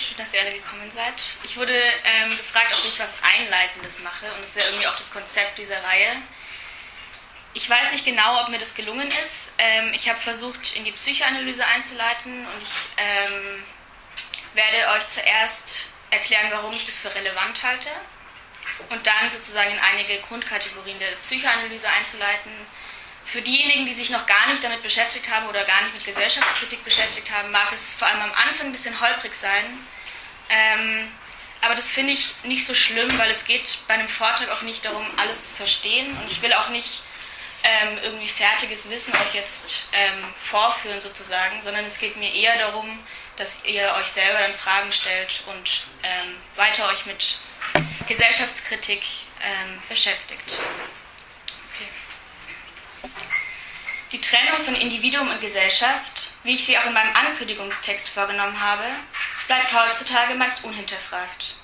schön, dass ihr alle gekommen seid. Ich wurde ähm, gefragt, ob ich was Einleitendes mache und das wäre irgendwie auch das Konzept dieser Reihe. Ich weiß nicht genau, ob mir das gelungen ist. Ähm, ich habe versucht, in die Psychoanalyse einzuleiten und ich ähm, werde euch zuerst erklären, warum ich das für relevant halte und dann sozusagen in einige Grundkategorien der Psychoanalyse einzuleiten. Für diejenigen, die sich noch gar nicht damit beschäftigt haben oder gar nicht mit Gesellschaftskritik beschäftigt haben, mag es vor allem am Anfang ein bisschen holprig sein. Ähm, aber das finde ich nicht so schlimm, weil es geht bei einem Vortrag auch nicht darum, alles zu verstehen. Und ich will auch nicht ähm, irgendwie fertiges Wissen euch jetzt ähm, vorführen sozusagen, sondern es geht mir eher darum, dass ihr euch selber dann Fragen stellt und ähm, weiter euch mit Gesellschaftskritik ähm, beschäftigt. Okay. Die Trennung von Individuum und Gesellschaft, wie ich sie auch in meinem Ankündigungstext vorgenommen habe, bleibt heutzutage meist unhinterfragt.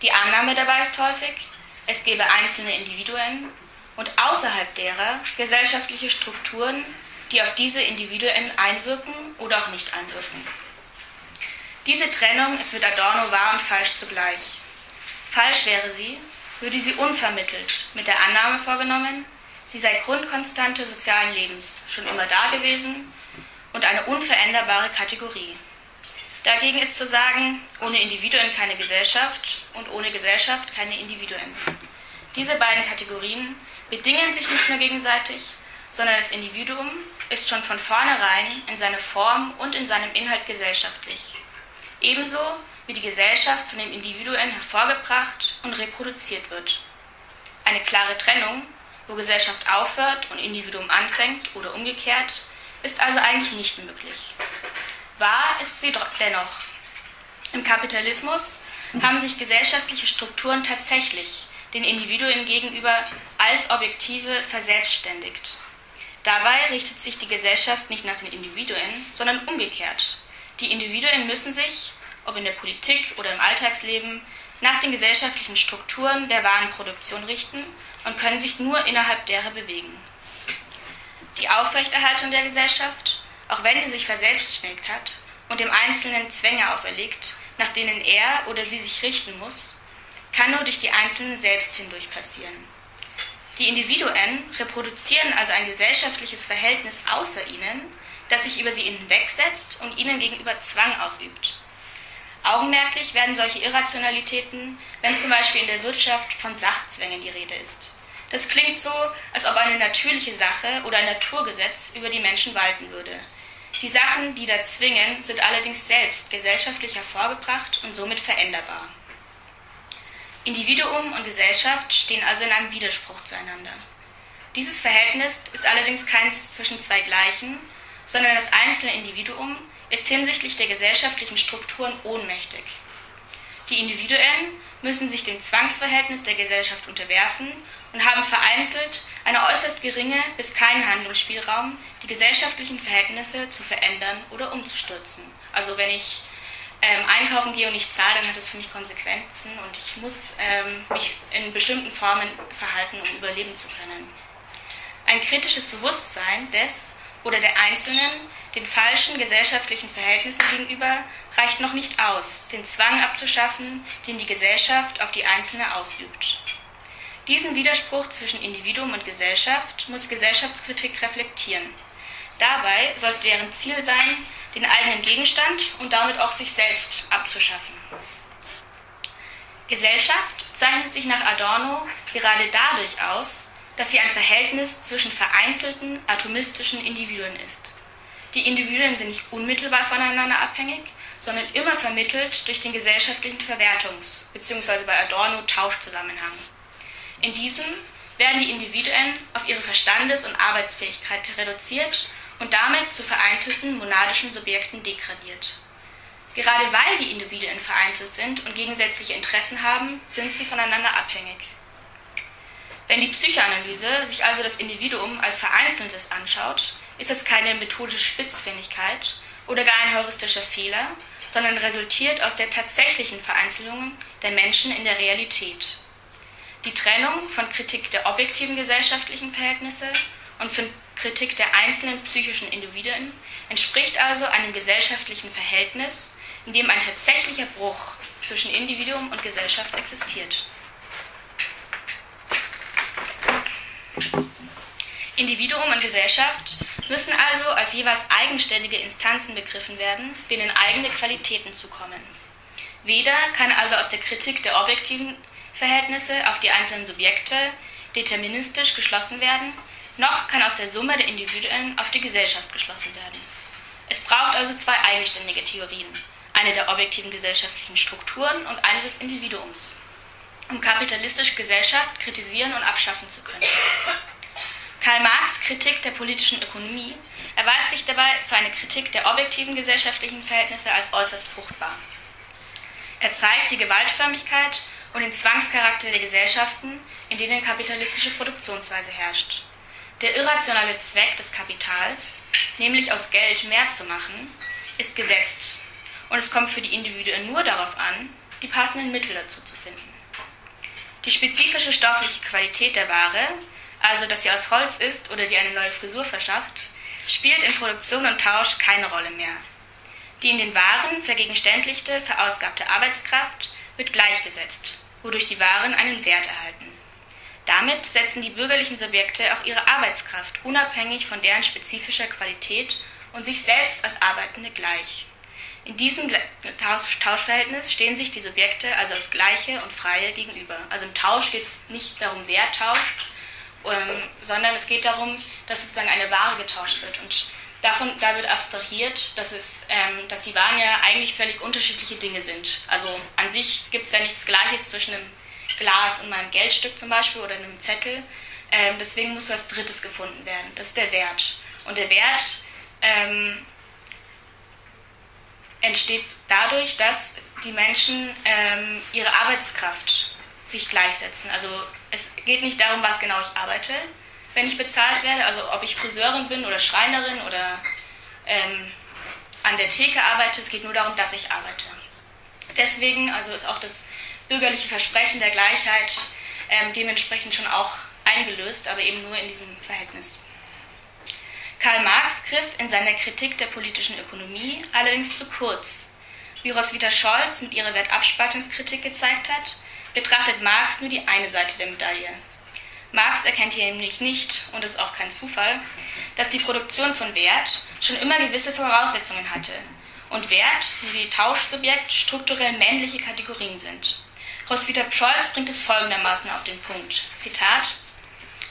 Die Annahme dabei ist häufig, es gebe einzelne Individuen und außerhalb derer gesellschaftliche Strukturen, die auf diese Individuen einwirken oder auch nicht einwirken. Diese Trennung ist mit Adorno wahr und falsch zugleich. Falsch wäre sie, würde sie unvermittelt mit der Annahme vorgenommen, sie sei Grundkonstante sozialen Lebens, schon immer da gewesen und eine unveränderbare Kategorie. Dagegen ist zu sagen, ohne Individuen keine Gesellschaft und ohne Gesellschaft keine Individuen. Diese beiden Kategorien bedingen sich nicht nur gegenseitig, sondern das Individuum ist schon von vornherein in seiner Form und in seinem Inhalt gesellschaftlich. Ebenso wie die Gesellschaft von den Individuen hervorgebracht und reproduziert wird. Eine klare Trennung, wo Gesellschaft aufhört und Individuum anfängt oder umgekehrt, ist also eigentlich nicht möglich. Wahr ist sie dennoch. Im Kapitalismus haben sich gesellschaftliche Strukturen tatsächlich den Individuen gegenüber als Objektive verselbstständigt. Dabei richtet sich die Gesellschaft nicht nach den Individuen, sondern umgekehrt. Die Individuen müssen sich, ob in der Politik oder im Alltagsleben, nach den gesellschaftlichen Strukturen der Warenproduktion richten und können sich nur innerhalb derer bewegen. Die Aufrechterhaltung der Gesellschaft, auch wenn sie sich verselbstständigt hat und dem Einzelnen Zwänge auferlegt, nach denen er oder sie sich richten muss, kann nur durch die Einzelnen selbst hindurch passieren. Die Individuen reproduzieren also ein gesellschaftliches Verhältnis außer ihnen, das sich über sie hinwegsetzt und ihnen gegenüber Zwang ausübt. Augenmerklich werden solche Irrationalitäten, wenn zum Beispiel in der Wirtschaft von Sachzwängen die Rede ist. Das klingt so, als ob eine natürliche Sache oder ein Naturgesetz über die Menschen walten würde. Die Sachen, die da zwingen, sind allerdings selbst gesellschaftlich hervorgebracht und somit veränderbar. Individuum und Gesellschaft stehen also in einem Widerspruch zueinander. Dieses Verhältnis ist allerdings keins zwischen zwei Gleichen, sondern das einzelne Individuum ist hinsichtlich der gesellschaftlichen Strukturen ohnmächtig. Die Individuen müssen sich dem Zwangsverhältnis der Gesellschaft unterwerfen und haben vereinzelt eine äußerst geringe bis keinen Handlungsspielraum, die gesellschaftlichen Verhältnisse zu verändern oder umzustürzen. Also wenn ich ähm, einkaufen gehe und nicht zahle, dann hat das für mich Konsequenzen und ich muss ähm, mich in bestimmten Formen verhalten, um überleben zu können. Ein kritisches Bewusstsein des oder der Einzelnen den falschen gesellschaftlichen Verhältnissen gegenüber reicht noch nicht aus, den Zwang abzuschaffen, den die Gesellschaft auf die Einzelne ausübt. Diesen Widerspruch zwischen Individuum und Gesellschaft muss Gesellschaftskritik reflektieren. Dabei sollte deren Ziel sein, den eigenen Gegenstand und damit auch sich selbst abzuschaffen. Gesellschaft zeichnet sich nach Adorno gerade dadurch aus, dass sie ein Verhältnis zwischen vereinzelten atomistischen Individuen ist. Die Individuen sind nicht unmittelbar voneinander abhängig, sondern immer vermittelt durch den gesellschaftlichen Verwertungs- bzw. bei Adorno Tauschzusammenhang. In diesem werden die Individuen auf ihre Verstandes- und Arbeitsfähigkeit reduziert und damit zu vereinzelten monadischen Subjekten degradiert. Gerade weil die Individuen vereinzelt sind und gegensätzliche Interessen haben, sind sie voneinander abhängig. Wenn die Psychoanalyse sich also das Individuum als Vereinzeltes anschaut, ist es keine methodische Spitzfindigkeit oder gar ein heuristischer Fehler, sondern resultiert aus der tatsächlichen Vereinzelung der Menschen in der Realität. Die Trennung von Kritik der objektiven gesellschaftlichen Verhältnisse und von Kritik der einzelnen psychischen Individuen entspricht also einem gesellschaftlichen Verhältnis, in dem ein tatsächlicher Bruch zwischen Individuum und Gesellschaft existiert. Individuum und Gesellschaft müssen also als jeweils eigenständige Instanzen begriffen werden, denen eigene Qualitäten zukommen. Weder kann also aus der Kritik der objektiven Verhältnisse auf die einzelnen Subjekte deterministisch geschlossen werden, noch kann aus der Summe der Individuen auf die Gesellschaft geschlossen werden. Es braucht also zwei eigenständige Theorien, eine der objektiven gesellschaftlichen Strukturen und eine des Individuums, um kapitalistische Gesellschaft kritisieren und abschaffen zu können. Karl Marx Kritik der politischen Ökonomie erweist sich dabei für eine Kritik der objektiven gesellschaftlichen Verhältnisse als äußerst fruchtbar. Er zeigt die Gewaltförmigkeit und den Zwangscharakter der Gesellschaften, in denen kapitalistische Produktionsweise herrscht. Der irrationale Zweck des Kapitals, nämlich aus Geld mehr zu machen, ist gesetzt und es kommt für die Individuen nur darauf an, die passenden Mittel dazu zu finden. Die spezifische stoffliche Qualität der Ware, also dass sie aus Holz ist oder die eine neue Frisur verschafft, spielt in Produktion und Tausch keine Rolle mehr. Die in den Waren vergegenständlichte, verausgabte Arbeitskraft wird gleichgesetzt, wodurch die Waren einen Wert erhalten. Damit setzen die bürgerlichen Subjekte auch ihre Arbeitskraft unabhängig von deren spezifischer Qualität und sich selbst als Arbeitende gleich. In diesem Tauschverhältnis stehen sich die Subjekte also als Gleiche und Freie gegenüber. Also im Tausch geht es nicht darum, wer tauscht, ähm, sondern es geht darum, dass sozusagen eine Ware getauscht wird. Und davon, da wird abstrahiert, dass, es, ähm, dass die Waren ja eigentlich völlig unterschiedliche Dinge sind. Also an sich gibt es ja nichts Gleiches zwischen einem Glas und meinem Geldstück zum Beispiel oder einem Zettel. Ähm, deswegen muss was Drittes gefunden werden. Das ist der Wert. Und der Wert ähm, entsteht dadurch, dass die Menschen ähm, ihre Arbeitskraft sich gleichsetzen. Also es geht nicht darum, was genau ich arbeite, wenn ich bezahlt werde, also ob ich Friseurin bin oder Schreinerin oder ähm, an der Theke arbeite, es geht nur darum, dass ich arbeite. Deswegen also ist auch das bürgerliche Versprechen der Gleichheit ähm, dementsprechend schon auch eingelöst, aber eben nur in diesem Verhältnis. Karl Marx griff in seiner Kritik der politischen Ökonomie allerdings zu kurz. Wie Roswitha Scholz mit ihrer Wertabspaltungskritik gezeigt hat, betrachtet Marx nur die eine Seite der Medaille. Marx erkennt hier nämlich nicht, und es ist auch kein Zufall, dass die Produktion von Wert schon immer gewisse Voraussetzungen hatte und Wert sowie Tauschsubjekt strukturell männliche Kategorien sind. Roswitha Scholz bringt es folgendermaßen auf den Punkt. Zitat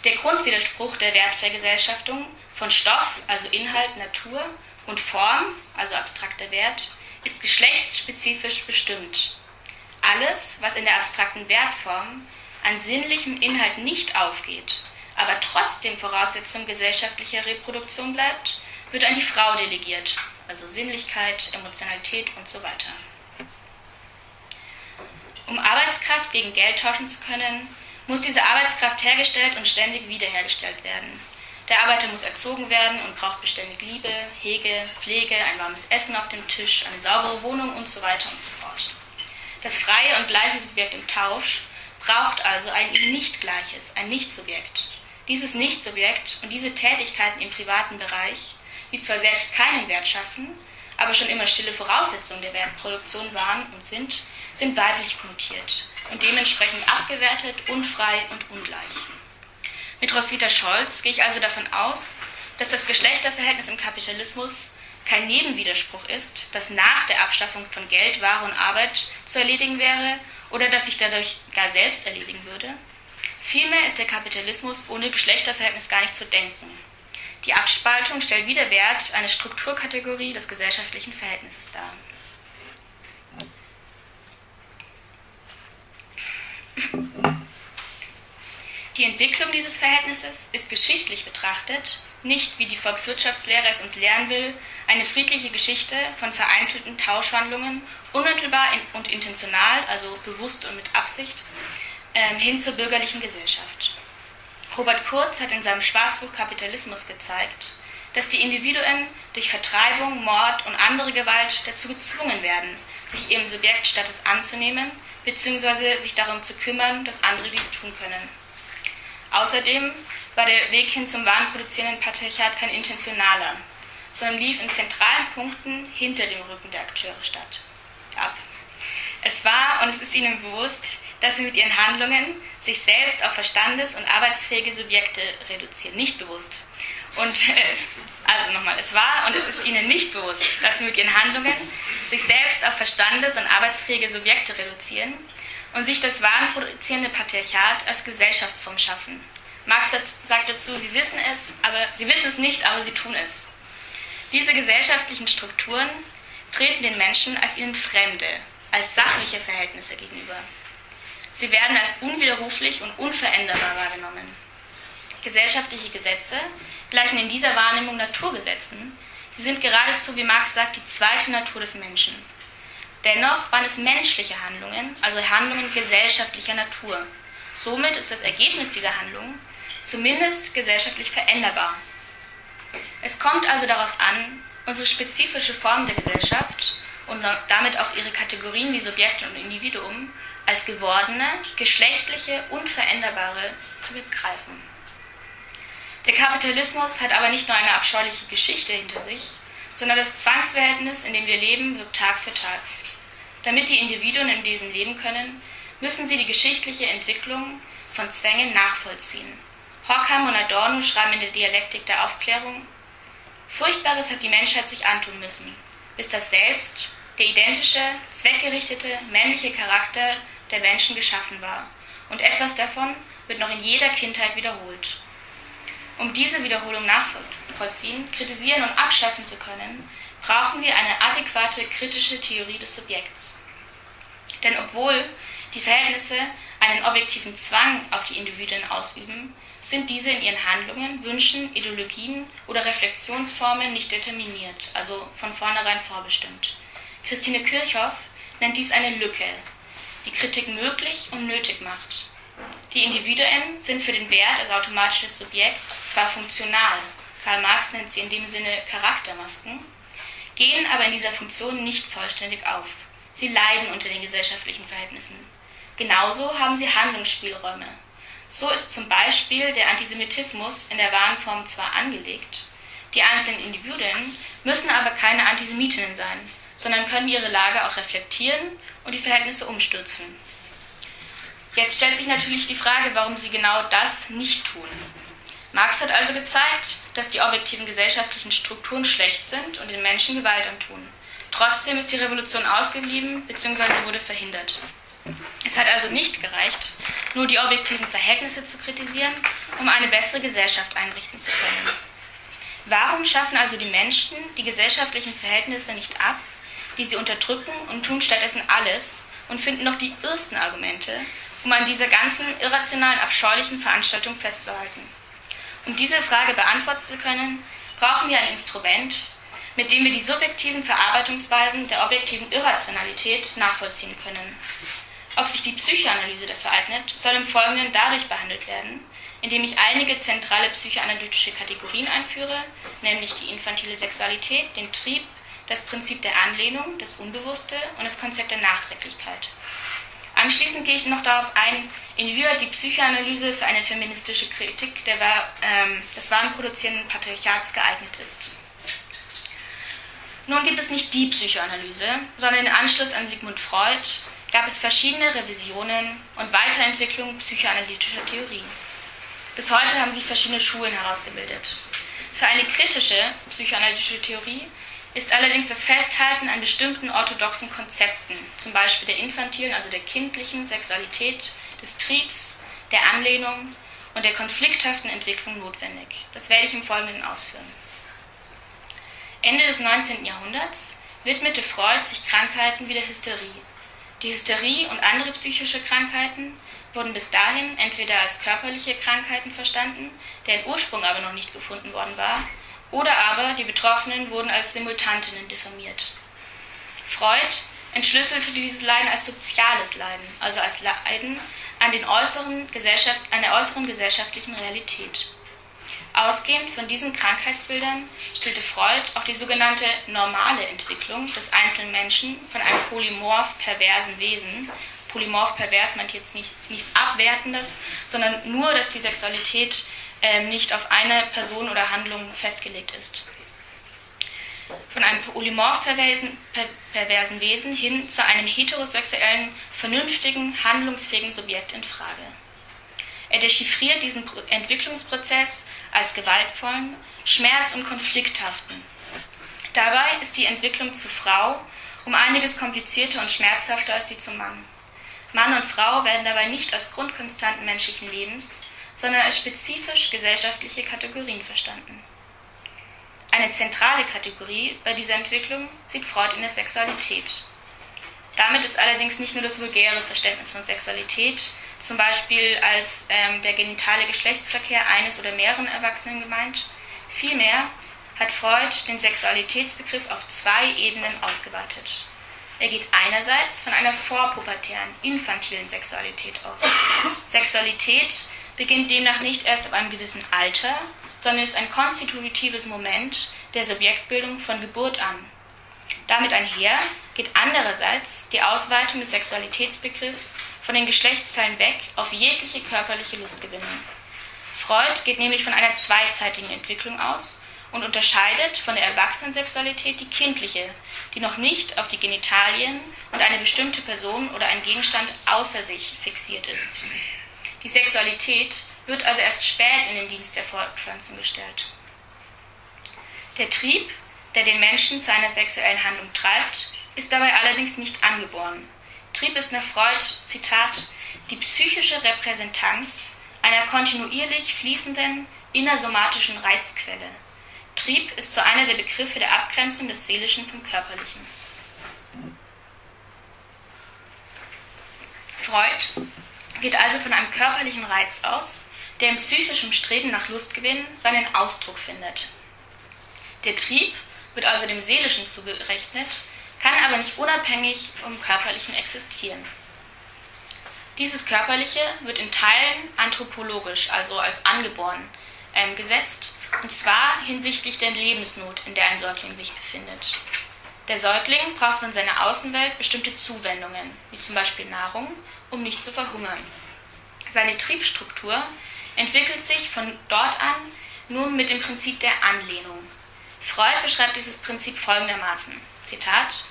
Der Grundwiderspruch der Wertvergesellschaftung von Stoff, also Inhalt, Natur, und Form, also abstrakter Wert, ist geschlechtsspezifisch bestimmt. Alles, was in der abstrakten Wertform an sinnlichem Inhalt nicht aufgeht, aber trotzdem Voraussetzung gesellschaftlicher Reproduktion bleibt, wird an die Frau delegiert, also Sinnlichkeit, Emotionalität und so weiter. Um Arbeitskraft gegen Geld tauschen zu können, muss diese Arbeitskraft hergestellt und ständig wiederhergestellt werden. Der Arbeiter muss erzogen werden und braucht beständig Liebe, Hege, Pflege, ein warmes Essen auf dem Tisch, eine saubere Wohnung und so weiter und so fort. Das freie und gleiche Subjekt im Tausch braucht also ein ihm nicht gleiches, ein Nichtsubjekt. Dieses Nichtsubjekt und diese Tätigkeiten im privaten Bereich, die zwar selbst keinen Wert schaffen, aber schon immer stille Voraussetzungen der Wertproduktion waren und sind, sind weiblich konnotiert und dementsprechend abgewertet, unfrei und ungleich. Mit Roswitha Scholz gehe ich also davon aus, dass das Geschlechterverhältnis im Kapitalismus kein Nebenwiderspruch ist, das nach der Abschaffung von Geld, Ware und Arbeit zu erledigen wäre oder das sich dadurch gar selbst erledigen würde. Vielmehr ist der Kapitalismus ohne Geschlechterverhältnis gar nicht zu denken. Die Abspaltung stellt wieder Wert eine Strukturkategorie des gesellschaftlichen Verhältnisses dar. Die Entwicklung dieses Verhältnisses ist geschichtlich betrachtet nicht, wie die Volkswirtschaftslehre es uns lehren will, eine friedliche Geschichte von vereinzelten Tauschwandlungen, unmittelbar und intentional, also bewusst und mit Absicht, ähm, hin zur bürgerlichen Gesellschaft. Robert Kurz hat in seinem Schwarzbuch Kapitalismus gezeigt, dass die Individuen durch Vertreibung, Mord und andere Gewalt dazu gezwungen werden, sich ihrem Subjektstatus anzunehmen bzw. sich darum zu kümmern, dass andere dies tun können. Außerdem war der Weg hin zum warenproduzierenden Patriarchat kein intentionaler, sondern lief in zentralen Punkten hinter dem Rücken der Akteure statt. ab. Es war und es ist ihnen bewusst, dass sie mit ihren Handlungen sich selbst auf verstandes- und arbeitsfähige Subjekte reduzieren. Nicht bewusst. Und äh, also nochmal, es war und es ist ihnen nicht bewusst, dass sie mit ihren Handlungen sich selbst auf verstandes- und arbeitsfähige Subjekte reduzieren und sich das warenproduzierende Patriarchat als Gesellschaftsform schaffen. Marx sagt dazu, sie wissen es, aber sie wissen es nicht, aber sie tun es. Diese gesellschaftlichen Strukturen treten den Menschen als ihnen Fremde, als sachliche Verhältnisse gegenüber. Sie werden als unwiderruflich und unveränderbar wahrgenommen. Gesellschaftliche Gesetze gleichen in dieser Wahrnehmung Naturgesetzen. Sie sind geradezu, wie Marx sagt, die zweite Natur des Menschen. Dennoch waren es menschliche Handlungen, also Handlungen gesellschaftlicher Natur. Somit ist das Ergebnis dieser Handlungen zumindest gesellschaftlich veränderbar. Es kommt also darauf an, unsere spezifische Form der Gesellschaft und damit auch ihre Kategorien wie Subjekt und Individuum als gewordene, geschlechtliche, unveränderbare zu begreifen. Der Kapitalismus hat aber nicht nur eine abscheuliche Geschichte hinter sich, sondern das Zwangsverhältnis, in dem wir leben, wirkt Tag für Tag. Damit die Individuen in diesem leben können, müssen sie die geschichtliche Entwicklung von Zwängen nachvollziehen. Horkheimer und Adorno schreiben in der Dialektik der Aufklärung, Furchtbares hat die Menschheit sich antun müssen, bis das Selbst, der identische, zweckgerichtete, männliche Charakter der Menschen geschaffen war. Und etwas davon wird noch in jeder Kindheit wiederholt. Um diese Wiederholung nachvollziehen, kritisieren und abschaffen zu können, brauchen wir eine adäquate kritische Theorie des Subjekts. Denn obwohl die Verhältnisse einen objektiven Zwang auf die Individuen ausüben, sind diese in ihren Handlungen, Wünschen, Ideologien oder Reflexionsformen nicht determiniert, also von vornherein vorbestimmt. Christine Kirchhoff nennt dies eine Lücke, die Kritik möglich und nötig macht. Die Individuen sind für den Wert als automatisches Subjekt zwar funktional, Karl Marx nennt sie in dem Sinne Charaktermasken, gehen aber in dieser Funktion nicht vollständig auf. Sie leiden unter den gesellschaftlichen Verhältnissen. Genauso haben sie Handlungsspielräume. So ist zum Beispiel der Antisemitismus in der wahren Form zwar angelegt, die einzelnen Individuen müssen aber keine Antisemitinnen sein, sondern können ihre Lage auch reflektieren und die Verhältnisse umstürzen. Jetzt stellt sich natürlich die Frage, warum sie genau das nicht tun. Marx hat also gezeigt, dass die objektiven gesellschaftlichen Strukturen schlecht sind und den Menschen Gewalt antun. Trotzdem ist die Revolution ausgeblieben bzw. wurde verhindert. Es hat also nicht gereicht, nur die objektiven Verhältnisse zu kritisieren, um eine bessere Gesellschaft einrichten zu können. Warum schaffen also die Menschen die gesellschaftlichen Verhältnisse nicht ab, die sie unterdrücken und tun stattdessen alles und finden noch die irrsten Argumente, um an dieser ganzen irrationalen, abscheulichen Veranstaltung festzuhalten. Um diese Frage beantworten zu können, brauchen wir ein Instrument, mit dem wir die subjektiven Verarbeitungsweisen der objektiven Irrationalität nachvollziehen können. Ob sich die Psychoanalyse dafür eignet, soll im Folgenden dadurch behandelt werden, indem ich einige zentrale psychoanalytische Kategorien einführe, nämlich die infantile Sexualität, den Trieb, das Prinzip der Anlehnung, das Unbewusste und das Konzept der Nachträglichkeit. Anschließend gehe ich noch darauf ein, inwieweit die Psychoanalyse für eine feministische Kritik der, ähm, des warenproduzierenden Patriarchats geeignet ist. Nun gibt es nicht die Psychoanalyse, sondern in Anschluss an Sigmund Freud gab es verschiedene Revisionen und Weiterentwicklungen psychoanalytischer Theorie. Bis heute haben sich verschiedene Schulen herausgebildet. Für eine kritische psychoanalytische Theorie ist allerdings das Festhalten an bestimmten orthodoxen Konzepten, zum Beispiel der infantilen, also der kindlichen Sexualität, des Triebs, der Anlehnung und der konflikthaften Entwicklung notwendig. Das werde ich im Folgenden ausführen. Ende des 19. Jahrhunderts widmete Freud sich Krankheiten wie der Hysterie. Die Hysterie und andere psychische Krankheiten wurden bis dahin entweder als körperliche Krankheiten verstanden, deren Ursprung aber noch nicht gefunden worden war, oder aber die Betroffenen wurden als Simultantinnen diffamiert. Freud entschlüsselte dieses Leiden als soziales Leiden, also als Leiden an, den äußeren Gesellschaft, an der äußeren gesellschaftlichen Realität. Ausgehend von diesen Krankheitsbildern stellte Freud auch die sogenannte normale Entwicklung des einzelnen Menschen von einem polymorph perversen Wesen. Polymorph pervers meint jetzt nicht, nichts Abwertendes, sondern nur, dass die Sexualität ähm, nicht auf eine Person oder Handlung festgelegt ist. von einem polymorph perversen, per, perversen Wesen hin zu einem heterosexuellen, vernünftigen, handlungsfähigen Subjekt in Frage. Er dechiffriert diesen Entwicklungsprozess als gewaltvollen, schmerz- und konflikthaften. Dabei ist die Entwicklung zur Frau um einiges komplizierter und schmerzhafter als die zum Mann. Mann und Frau werden dabei nicht als Grundkonstanten menschlichen Lebens, sondern als spezifisch gesellschaftliche Kategorien verstanden. Eine zentrale Kategorie bei dieser Entwicklung sieht Freud in der Sexualität. Damit ist allerdings nicht nur das vulgäre Verständnis von Sexualität, zum Beispiel als ähm, der genitale Geschlechtsverkehr eines oder mehreren Erwachsenen gemeint. Vielmehr hat Freud den Sexualitätsbegriff auf zwei Ebenen ausgeweitet. Er geht einerseits von einer vorpubertären, infantilen Sexualität aus. Sexualität beginnt demnach nicht erst ab einem gewissen Alter, sondern ist ein konstitutives Moment der Subjektbildung von Geburt an. Damit einher geht andererseits die Ausweitung des Sexualitätsbegriffs von den Geschlechtsteilen weg auf jegliche körperliche Lustgewinnung. Freud geht nämlich von einer zweizeitigen Entwicklung aus und unterscheidet von der Erwachsenensexualität die kindliche, die noch nicht auf die Genitalien und eine bestimmte Person oder ein Gegenstand außer sich fixiert ist. Die Sexualität wird also erst spät in den Dienst der Fortpflanzung gestellt. Der Trieb, der den Menschen zu einer sexuellen Handlung treibt, ist dabei allerdings nicht angeboren. Trieb ist nach Freud, Zitat, die psychische Repräsentanz einer kontinuierlich fließenden innersomatischen Reizquelle. Trieb ist so einer der Begriffe der Abgrenzung des Seelischen vom Körperlichen. Freud geht also von einem körperlichen Reiz aus, der im psychischen Streben nach Lustgewinn seinen Ausdruck findet. Der Trieb wird also dem Seelischen zugerechnet, kann aber nicht unabhängig vom Körperlichen existieren. Dieses Körperliche wird in Teilen anthropologisch, also als angeboren, äh, gesetzt, und zwar hinsichtlich der Lebensnot, in der ein Säugling sich befindet. Der Säugling braucht von seiner Außenwelt bestimmte Zuwendungen, wie zum Beispiel Nahrung, um nicht zu verhungern. Seine Triebstruktur entwickelt sich von dort an nun mit dem Prinzip der Anlehnung. Freud beschreibt dieses Prinzip folgendermaßen: Zitat.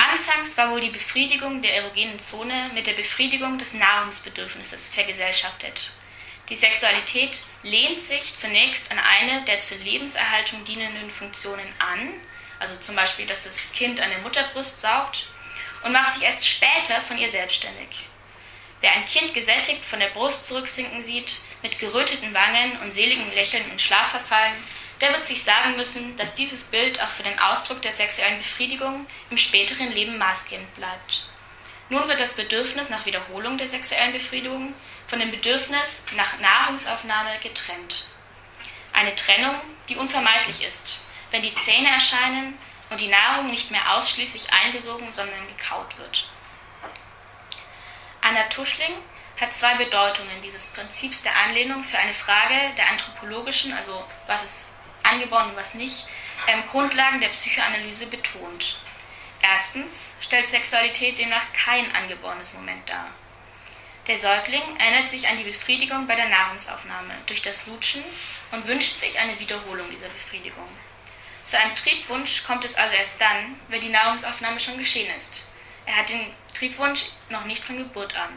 Anfangs war wohl die Befriedigung der erogenen Zone mit der Befriedigung des Nahrungsbedürfnisses vergesellschaftet. Die Sexualität lehnt sich zunächst an eine der zur Lebenserhaltung dienenden Funktionen an, also zum Beispiel, dass das Kind an der Mutterbrust saugt, und macht sich erst später von ihr selbstständig. Wer ein Kind gesättigt von der Brust zurücksinken sieht, mit geröteten Wangen und seligem Lächeln in Schlaf verfallen, der wird sich sagen müssen, dass dieses Bild auch für den Ausdruck der sexuellen Befriedigung im späteren Leben maßgebend bleibt. Nun wird das Bedürfnis nach Wiederholung der sexuellen Befriedigung von dem Bedürfnis nach Nahrungsaufnahme getrennt. Eine Trennung, die unvermeidlich ist, wenn die Zähne erscheinen und die Nahrung nicht mehr ausschließlich eingesogen, sondern gekaut wird. Anna Tuschling hat zwei Bedeutungen dieses Prinzips der Anlehnung für eine Frage der anthropologischen, also was ist angeboren und was nicht, ähm, Grundlagen der Psychoanalyse betont. Erstens stellt Sexualität demnach kein angeborenes Moment dar. Der Säugling erinnert sich an die Befriedigung bei der Nahrungsaufnahme durch das Lutschen und wünscht sich eine Wiederholung dieser Befriedigung. Zu einem Triebwunsch kommt es also erst dann, wenn die Nahrungsaufnahme schon geschehen ist. Er hat den Triebwunsch noch nicht von Geburt an.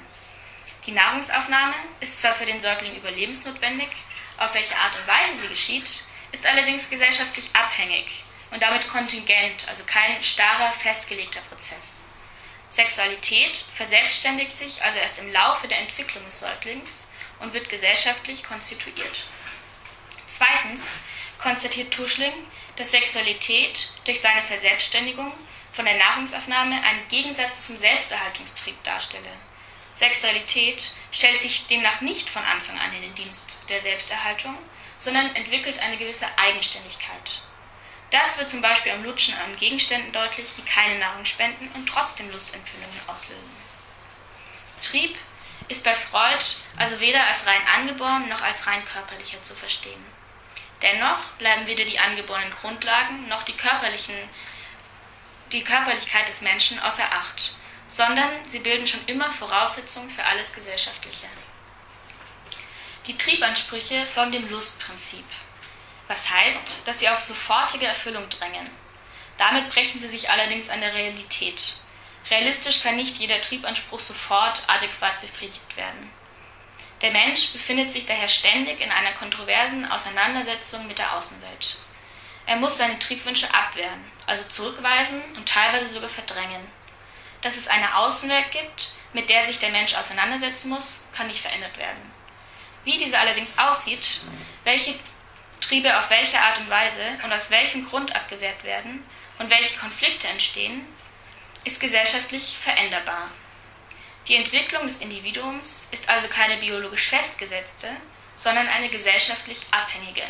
Die Nahrungsaufnahme ist zwar für den Säugling überlebensnotwendig, auf welche Art und Weise sie geschieht, ist allerdings gesellschaftlich abhängig und damit kontingent, also kein starrer, festgelegter Prozess. Sexualität verselbstständigt sich also erst im Laufe der Entwicklung des Säuglings und wird gesellschaftlich konstituiert. Zweitens konstatiert Tuschling, dass Sexualität durch seine Verselbstständigung von der Nahrungsaufnahme einen Gegensatz zum Selbsterhaltungstrieb darstelle. Sexualität stellt sich demnach nicht von Anfang an in den Dienst der Selbsterhaltung, sondern entwickelt eine gewisse Eigenständigkeit. Das wird zum Beispiel am Lutschen an Gegenständen deutlich, die keine Nahrung spenden und trotzdem Lustempfindungen auslösen. Trieb ist bei Freud also weder als rein angeboren noch als rein körperlicher zu verstehen. Dennoch bleiben weder die angeborenen Grundlagen noch die, körperlichen, die Körperlichkeit des Menschen außer Acht, sondern sie bilden schon immer Voraussetzung für alles Gesellschaftliche. Die Triebansprüche folgen dem Lustprinzip, was heißt, dass sie auf sofortige Erfüllung drängen. Damit brechen sie sich allerdings an der Realität. Realistisch kann nicht jeder Triebanspruch sofort adäquat befriedigt werden. Der Mensch befindet sich daher ständig in einer kontroversen Auseinandersetzung mit der Außenwelt. Er muss seine Triebwünsche abwehren, also zurückweisen und teilweise sogar verdrängen. Dass es eine Außenwelt gibt, mit der sich der Mensch auseinandersetzen muss, kann nicht verändert werden. Wie diese allerdings aussieht, welche Triebe auf welche Art und Weise und aus welchem Grund abgewehrt werden und welche Konflikte entstehen, ist gesellschaftlich veränderbar. Die Entwicklung des Individuums ist also keine biologisch festgesetzte, sondern eine gesellschaftlich abhängige.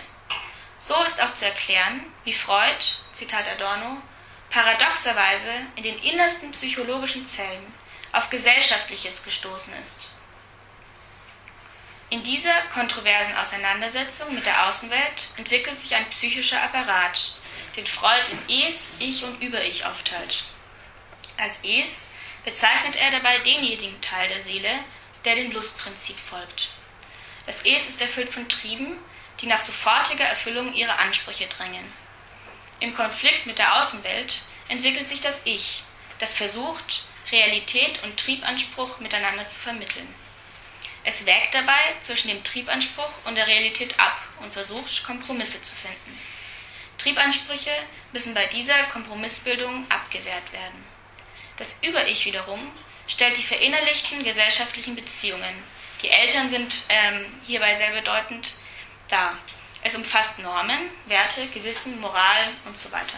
So ist auch zu erklären, wie Freud, Zitat Adorno, paradoxerweise in den innersten psychologischen Zellen auf Gesellschaftliches gestoßen ist. In dieser kontroversen Auseinandersetzung mit der Außenwelt entwickelt sich ein psychischer Apparat, den Freud in Es, Ich und Über-Ich aufteilt. Als Es bezeichnet er dabei denjenigen Teil der Seele, der dem Lustprinzip folgt. Das Es ist erfüllt von Trieben, die nach sofortiger Erfüllung ihrer Ansprüche drängen. Im Konflikt mit der Außenwelt entwickelt sich das Ich, das versucht, Realität und Triebanspruch miteinander zu vermitteln. Es wägt dabei zwischen dem Triebanspruch und der Realität ab und versucht, Kompromisse zu finden. Triebansprüche müssen bei dieser Kompromissbildung abgewehrt werden. Das Über-Ich wiederum stellt die verinnerlichten gesellschaftlichen Beziehungen. Die Eltern sind ähm, hierbei sehr bedeutend dar. Es umfasst Normen, Werte, Gewissen, Moral und so weiter.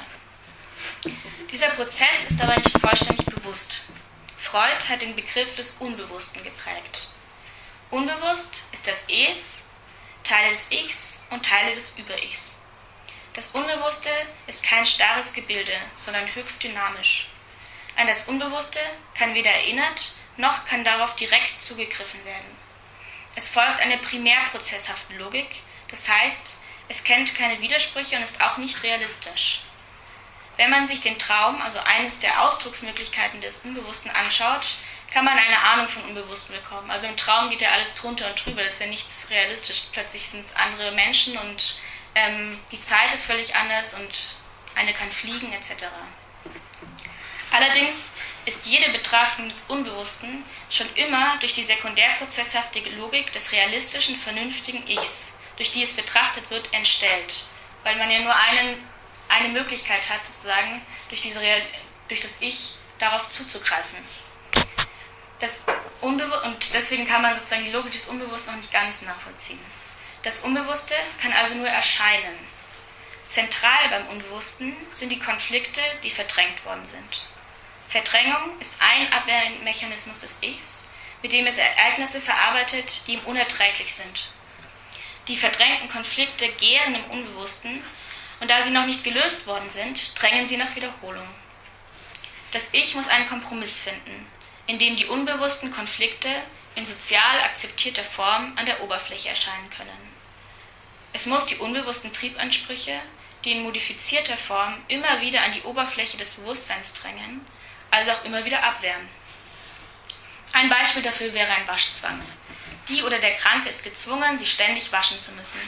Dieser Prozess ist aber nicht vollständig bewusst. Freud hat den Begriff des Unbewussten geprägt. Unbewusst ist das Es, Teile des Ichs und Teile des Über-Ichs. Das Unbewusste ist kein starres Gebilde, sondern höchst dynamisch. An das Unbewusste kann weder erinnert, noch kann darauf direkt zugegriffen werden. Es folgt eine primärprozesshafte Logik, das heißt, es kennt keine Widersprüche und ist auch nicht realistisch. Wenn man sich den Traum, also eines der Ausdrucksmöglichkeiten des Unbewussten, anschaut, kann man eine Ahnung von Unbewussten bekommen. Also im Traum geht ja alles drunter und drüber, das ist ja nichts realistisch. Plötzlich sind es andere Menschen und ähm, die Zeit ist völlig anders und eine kann fliegen etc. Allerdings ist jede Betrachtung des Unbewussten schon immer durch die sekundärprozesshafte Logik des realistischen, vernünftigen Ichs, durch die es betrachtet wird, entstellt. Weil man ja nur einen, eine Möglichkeit hat, sozusagen, durch, diese durch das Ich darauf zuzugreifen. Das und deswegen kann man sozusagen die Logik des Unbewussten noch nicht ganz nachvollziehen. Das Unbewusste kann also nur erscheinen. Zentral beim Unbewussten sind die Konflikte, die verdrängt worden sind. Verdrängung ist ein Abwehrmechanismus des Ichs, mit dem es Ereignisse verarbeitet, die ihm unerträglich sind. Die verdrängten Konflikte gären im Unbewussten und da sie noch nicht gelöst worden sind, drängen sie nach Wiederholung. Das Ich muss einen Kompromiss finden, in dem die unbewussten Konflikte in sozial akzeptierter Form an der Oberfläche erscheinen können. Es muss die unbewussten Triebansprüche, die in modifizierter Form immer wieder an die Oberfläche des Bewusstseins drängen, also auch immer wieder abwehren. Ein Beispiel dafür wäre ein Waschzwang. Die oder der Kranke ist gezwungen, sich ständig waschen zu müssen.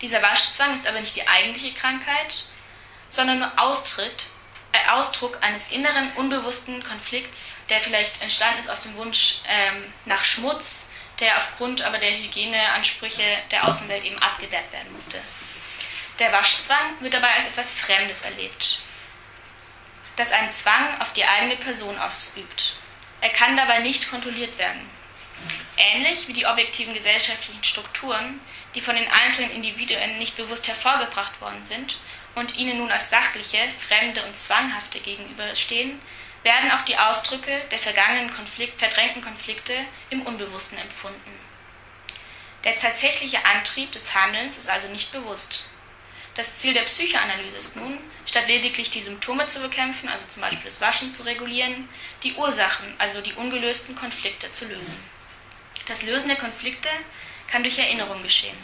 Dieser Waschzwang ist aber nicht die eigentliche Krankheit, sondern nur Austritt, Ausdruck eines inneren, unbewussten Konflikts, der vielleicht entstanden ist aus dem Wunsch ähm, nach Schmutz, der aufgrund aber der Hygieneansprüche der Außenwelt eben abgewehrt werden musste. Der Waschzwang wird dabei als etwas Fremdes erlebt das einen Zwang auf die eigene Person ausübt. Er kann dabei nicht kontrolliert werden. Ähnlich wie die objektiven gesellschaftlichen Strukturen, die von den einzelnen Individuen nicht bewusst hervorgebracht worden sind und ihnen nun als sachliche, fremde und zwanghafte gegenüberstehen, werden auch die Ausdrücke der vergangenen Konflikt, verdrängten Konflikte im Unbewussten empfunden. Der tatsächliche Antrieb des Handelns ist also nicht bewusst. Das Ziel der Psychoanalyse ist nun, statt lediglich die Symptome zu bekämpfen, also zum Beispiel das Waschen zu regulieren, die Ursachen, also die ungelösten Konflikte zu lösen. Das Lösen der Konflikte kann durch Erinnerung geschehen.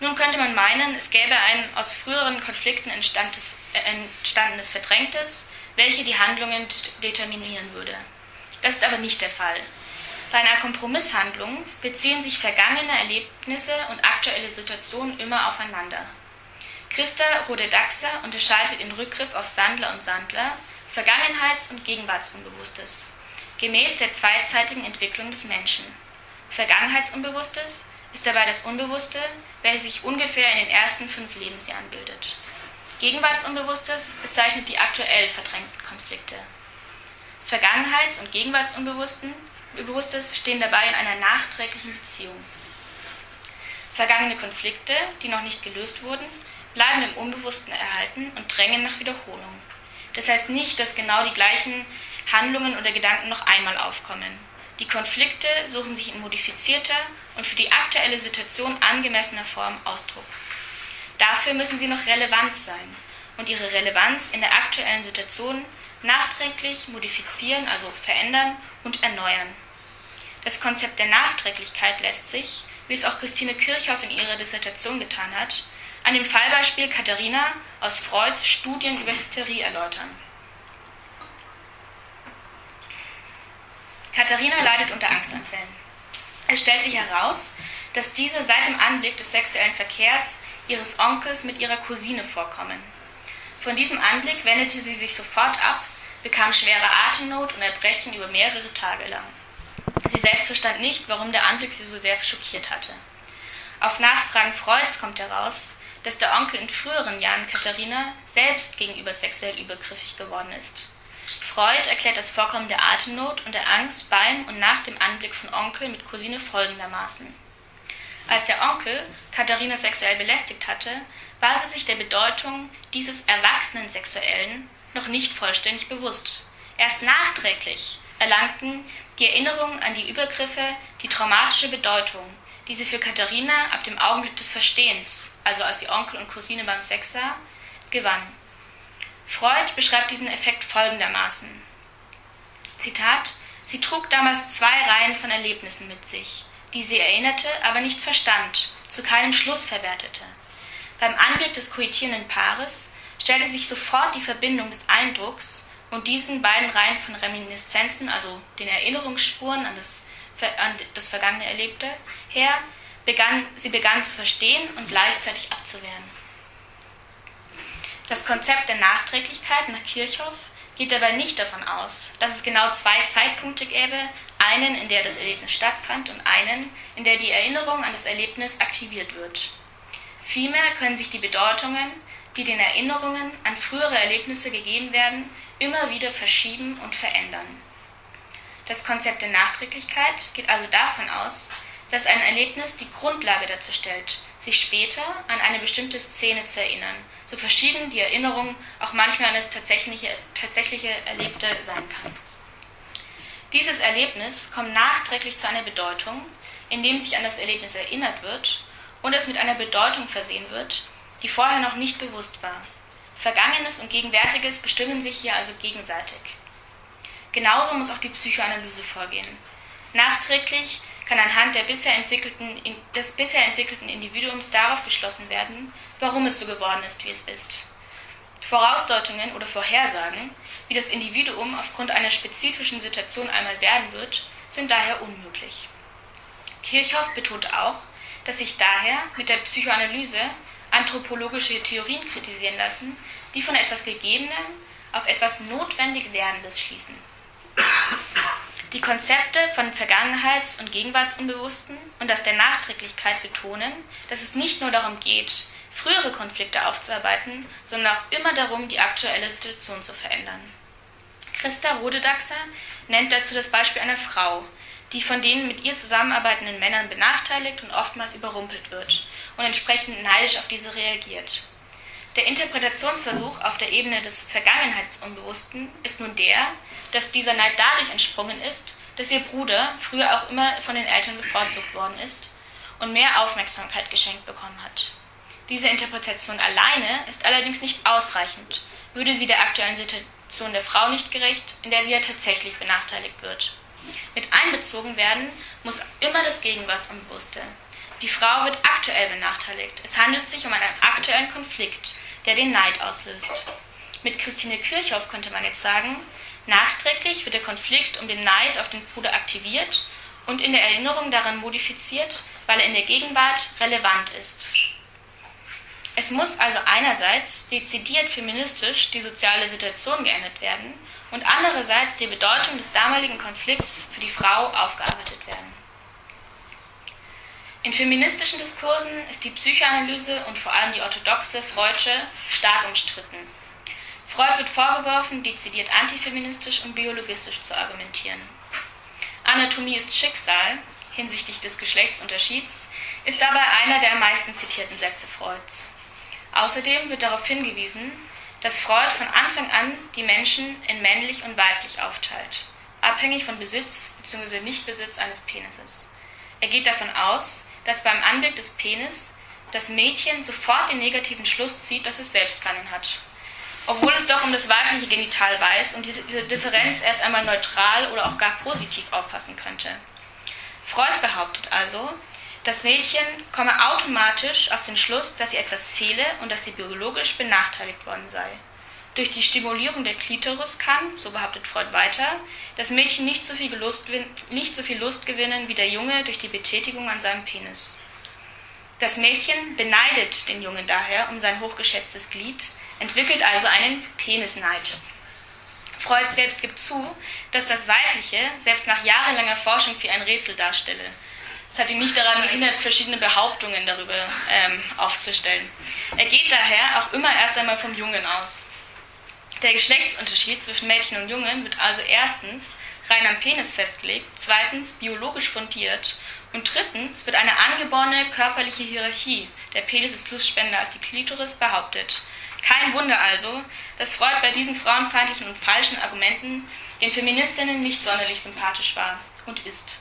Nun könnte man meinen, es gäbe ein aus früheren Konflikten entstandenes, äh, entstandenes Verdrängtes, welche die Handlungen determinieren würde. Das ist aber nicht der Fall. Bei einer Kompromisshandlung beziehen sich vergangene Erlebnisse und aktuelle Situationen immer aufeinander. Christa Rode-Daxer unterscheidet in Rückgriff auf Sandler und Sandler Vergangenheits- und Gegenwartsunbewusstes, gemäß der zweizeitigen Entwicklung des Menschen. Vergangenheitsunbewusstes ist dabei das Unbewusste, welches sich ungefähr in den ersten fünf Lebensjahren bildet. Gegenwartsunbewusstes bezeichnet die aktuell verdrängten Konflikte. Vergangenheits- und Gegenwartsunbewusstes stehen dabei in einer nachträglichen Beziehung. Vergangene Konflikte, die noch nicht gelöst wurden, bleiben im Unbewussten erhalten und drängen nach Wiederholung. Das heißt nicht, dass genau die gleichen Handlungen oder Gedanken noch einmal aufkommen. Die Konflikte suchen sich in modifizierter und für die aktuelle Situation angemessener Form Ausdruck. Dafür müssen sie noch relevant sein und ihre Relevanz in der aktuellen Situation nachträglich modifizieren, also verändern und erneuern. Das Konzept der Nachträglichkeit lässt sich, wie es auch Christine Kirchhoff in ihrer Dissertation getan hat, an dem Fallbeispiel Katharina aus Freuds Studien über Hysterie erläutern. Katharina leidet unter Angstanfällen. Es stellt sich heraus, dass diese seit dem Anblick des sexuellen Verkehrs ihres Onkels mit ihrer Cousine vorkommen. Von diesem Anblick wendete sie sich sofort ab, bekam schwere Atemnot und Erbrechen über mehrere Tage lang. Sie selbst verstand nicht, warum der Anblick sie so sehr schockiert hatte. Auf Nachfragen Freuds kommt heraus, dass der Onkel in früheren Jahren Katharina selbst gegenüber sexuell übergriffig geworden ist. Freud erklärt das Vorkommen der Atemnot und der Angst beim und nach dem Anblick von Onkel mit Cousine folgendermaßen. Als der Onkel Katharina sexuell belästigt hatte, war sie sich der Bedeutung dieses erwachsenen Sexuellen noch nicht vollständig bewusst. Erst nachträglich erlangten die Erinnerungen an die Übergriffe die traumatische Bedeutung, die sie für Katharina ab dem Augenblick des Verstehens, also als sie Onkel und Cousine beim Sex sah, gewann. Freud beschreibt diesen Effekt folgendermaßen. Zitat, sie trug damals zwei Reihen von Erlebnissen mit sich, die sie erinnerte, aber nicht verstand, zu keinem Schluss verwertete. Beim Anblick des koitierenden Paares stellte sich sofort die Verbindung des Eindrucks und diesen beiden Reihen von Reminiszenzen, also den Erinnerungsspuren an das, an das vergangene Erlebte, her, begann, sie begann zu verstehen und gleichzeitig abzuwehren. Das Konzept der Nachträglichkeit nach Kirchhoff geht dabei nicht davon aus, dass es genau zwei Zeitpunkte gäbe, einen, in der das Erlebnis stattfand und einen, in der die Erinnerung an das Erlebnis aktiviert wird. Vielmehr können sich die Bedeutungen, die den Erinnerungen an frühere Erlebnisse gegeben werden, immer wieder verschieben und verändern. Das Konzept der Nachträglichkeit geht also davon aus, dass ein Erlebnis die Grundlage dazu stellt, sich später an eine bestimmte Szene zu erinnern, so verschieden die Erinnerung auch manchmal an das tatsächliche, tatsächliche Erlebte sein kann. Dieses Erlebnis kommt nachträglich zu einer Bedeutung, indem sich an das Erlebnis erinnert wird und es mit einer Bedeutung versehen wird, die vorher noch nicht bewusst war. Vergangenes und Gegenwärtiges bestimmen sich hier also gegenseitig. Genauso muss auch die Psychoanalyse vorgehen. Nachträglich kann anhand bisher des bisher entwickelten Individuums darauf geschlossen werden, warum es so geworden ist, wie es ist. Vorausdeutungen oder Vorhersagen, wie das Individuum aufgrund einer spezifischen Situation einmal werden wird, sind daher unmöglich. Kirchhoff betont auch, dass sich daher mit der Psychoanalyse anthropologische Theorien kritisieren lassen, die von etwas Gegebenem auf etwas notwendig Werdendes schließen. Die Konzepte von Vergangenheits- und Gegenwartsunbewussten und das der Nachträglichkeit betonen, dass es nicht nur darum geht, frühere Konflikte aufzuarbeiten, sondern auch immer darum, die aktuelle Situation zu verändern. Christa Rodedaxer nennt dazu das Beispiel einer Frau, die von den mit ihr zusammenarbeitenden Männern benachteiligt und oftmals überrumpelt wird und entsprechend neidisch auf diese reagiert. Der Interpretationsversuch auf der Ebene des Vergangenheitsunbewussten ist nun der, dass dieser Neid dadurch entsprungen ist, dass ihr Bruder früher auch immer von den Eltern bevorzugt worden ist und mehr Aufmerksamkeit geschenkt bekommen hat. Diese Interpretation alleine ist allerdings nicht ausreichend, würde sie der aktuellen Situation der Frau nicht gerecht, in der sie ja tatsächlich benachteiligt wird. Mit einbezogen werden muss immer das Gegenwartsunbewusste. Die Frau wird aktuell benachteiligt. Es handelt sich um einen aktuellen Konflikt, der den Neid auslöst. Mit Christine Kirchhoff könnte man jetzt sagen, nachträglich wird der Konflikt um den Neid auf den Bruder aktiviert und in der Erinnerung daran modifiziert, weil er in der Gegenwart relevant ist. Es muss also einerseits dezidiert feministisch die soziale Situation geändert werden und andererseits die Bedeutung des damaligen Konflikts für die Frau aufgearbeitet werden. In feministischen Diskursen ist die Psychoanalyse und vor allem die orthodoxe Freudsche stark umstritten. Freud wird vorgeworfen, dezidiert antifeministisch und biologistisch zu argumentieren. Anatomie ist Schicksal hinsichtlich des Geschlechtsunterschieds ist dabei einer der am meisten zitierten Sätze Freuds. Außerdem wird darauf hingewiesen, dass Freud von Anfang an die Menschen in männlich und weiblich aufteilt, abhängig von Besitz bzw. Nichtbesitz eines Penises. Er geht davon aus, dass beim Anblick des Penis das Mädchen sofort den negativen Schluss zieht, dass es selbst keinen hat, obwohl es doch um das weibliche Genital weiß und diese Differenz erst einmal neutral oder auch gar positiv auffassen könnte. Freud behauptet also, das Mädchen komme automatisch auf den Schluss, dass ihr etwas fehle und dass sie biologisch benachteiligt worden sei. Durch die Stimulierung der Klitoris kann, so behauptet Freud weiter, das Mädchen nicht so, viel Lust, nicht so viel Lust gewinnen wie der Junge durch die Betätigung an seinem Penis. Das Mädchen beneidet den Jungen daher um sein hochgeschätztes Glied, entwickelt also einen Penisneid. Freud selbst gibt zu, dass das Weibliche selbst nach jahrelanger Forschung für ein Rätsel darstelle es hat ihn nicht daran gehindert, verschiedene Behauptungen darüber ähm, aufzustellen. Er geht daher auch immer erst einmal vom Jungen aus. Der Geschlechtsunterschied zwischen Mädchen und Jungen wird also erstens rein am Penis festgelegt, zweitens biologisch fundiert und drittens wird eine angeborene körperliche Hierarchie, der Penis ist lustspender als die Klitoris, behauptet. Kein Wunder also, dass Freud bei diesen frauenfeindlichen und falschen Argumenten den Feministinnen nicht sonderlich sympathisch war und ist.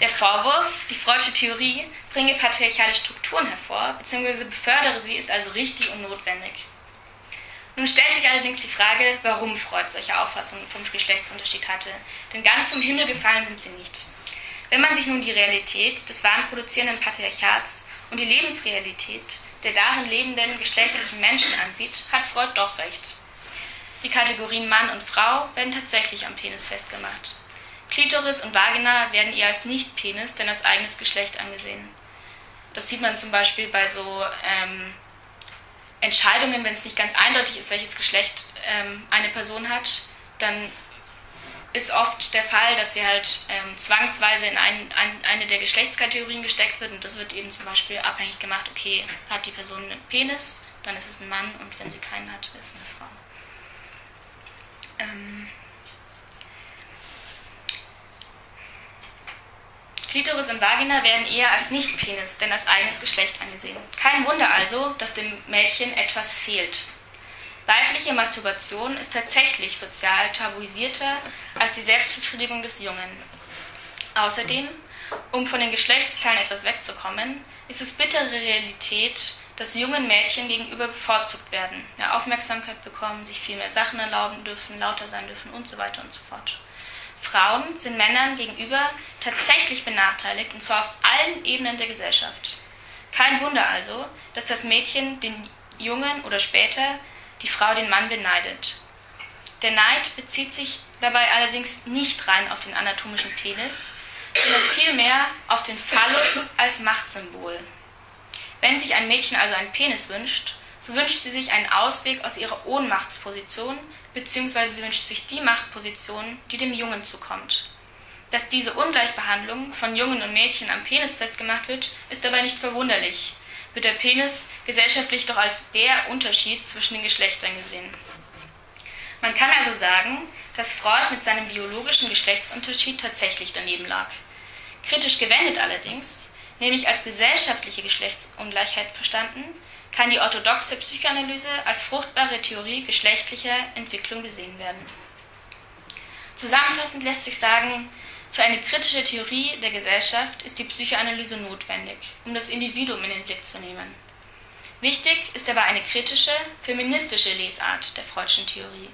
Der Vorwurf, die Freudsche Theorie bringe patriarchale Strukturen hervor bzw. befördere sie, ist also richtig und notwendig. Nun stellt sich allerdings die Frage, warum Freud solche Auffassungen vom Geschlechtsunterschied hatte, denn ganz vom Himmel gefallen sind sie nicht. Wenn man sich nun die Realität des wahren produzierenden Patriarchats und die Lebensrealität der darin lebenden geschlechtlichen Menschen ansieht, hat Freud doch recht. Die Kategorien Mann und Frau werden tatsächlich am Penis festgemacht. Klitoris und Vagina werden eher als Nicht-Penis, denn als eigenes Geschlecht angesehen. Das sieht man zum Beispiel bei so ähm, Entscheidungen, wenn es nicht ganz eindeutig ist, welches Geschlecht ähm, eine Person hat, dann ist oft der Fall, dass sie halt ähm, zwangsweise in ein, ein, eine der Geschlechtskategorien gesteckt wird und das wird eben zum Beispiel abhängig gemacht, okay, hat die Person einen Penis, dann ist es ein Mann und wenn sie keinen hat, ist es eine Frau. Ähm, Klitoris und Vagina werden eher als Nicht-Penis, denn als eigenes Geschlecht angesehen. Kein Wunder also, dass dem Mädchen etwas fehlt. Weibliche Masturbation ist tatsächlich sozial tabuisierter als die Selbstbefriedigung des Jungen. Außerdem, um von den Geschlechtsteilen etwas wegzukommen, ist es bittere Realität, dass jungen Mädchen gegenüber bevorzugt werden, mehr Aufmerksamkeit bekommen, sich viel mehr Sachen erlauben dürfen, lauter sein dürfen und so weiter und so fort. Frauen sind Männern gegenüber tatsächlich benachteiligt, und zwar auf allen Ebenen der Gesellschaft. Kein Wunder also, dass das Mädchen den Jungen oder später die Frau den Mann beneidet. Der Neid bezieht sich dabei allerdings nicht rein auf den anatomischen Penis, sondern vielmehr auf den Phallus als Machtsymbol. Wenn sich ein Mädchen also einen Penis wünscht, so wünscht sie sich einen Ausweg aus ihrer Ohnmachtsposition, beziehungsweise sie wünscht sich die Machtposition, die dem Jungen zukommt. Dass diese Ungleichbehandlung von Jungen und Mädchen am Penis festgemacht wird, ist dabei nicht verwunderlich, wird der Penis gesellschaftlich doch als der Unterschied zwischen den Geschlechtern gesehen. Man kann also sagen, dass Freud mit seinem biologischen Geschlechtsunterschied tatsächlich daneben lag. Kritisch gewendet allerdings, nämlich als gesellschaftliche Geschlechtsungleichheit verstanden, kann die orthodoxe Psychoanalyse als fruchtbare Theorie geschlechtlicher Entwicklung gesehen werden. Zusammenfassend lässt sich sagen, für eine kritische Theorie der Gesellschaft ist die Psychoanalyse notwendig, um das Individuum in den Blick zu nehmen. Wichtig ist aber eine kritische, feministische Lesart der Freudschen Theorie.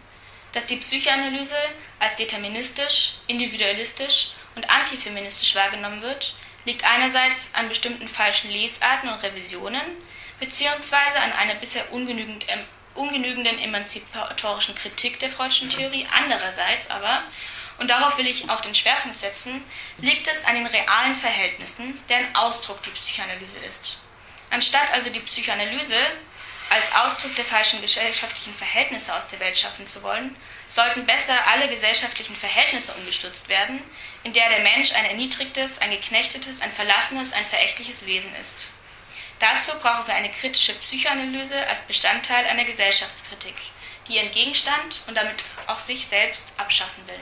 Dass die Psychoanalyse als deterministisch, individualistisch und antifeministisch wahrgenommen wird, liegt einerseits an bestimmten falschen Lesarten und Revisionen, beziehungsweise an einer bisher ungenügend, ähm, ungenügenden emanzipatorischen Kritik der Freudschen Theorie. Andererseits aber, und darauf will ich auch den Schwerpunkt setzen, liegt es an den realen Verhältnissen, deren Ausdruck die Psychoanalyse ist. Anstatt also die Psychoanalyse als Ausdruck der falschen gesellschaftlichen Verhältnisse aus der Welt schaffen zu wollen, sollten besser alle gesellschaftlichen Verhältnisse umgestürzt werden, in der der Mensch ein erniedrigtes, ein geknechtetes, ein verlassenes, ein verächtliches Wesen ist. Dazu brauchen wir eine kritische Psychoanalyse als Bestandteil einer Gesellschaftskritik, die ihren Gegenstand und damit auch sich selbst abschaffen will.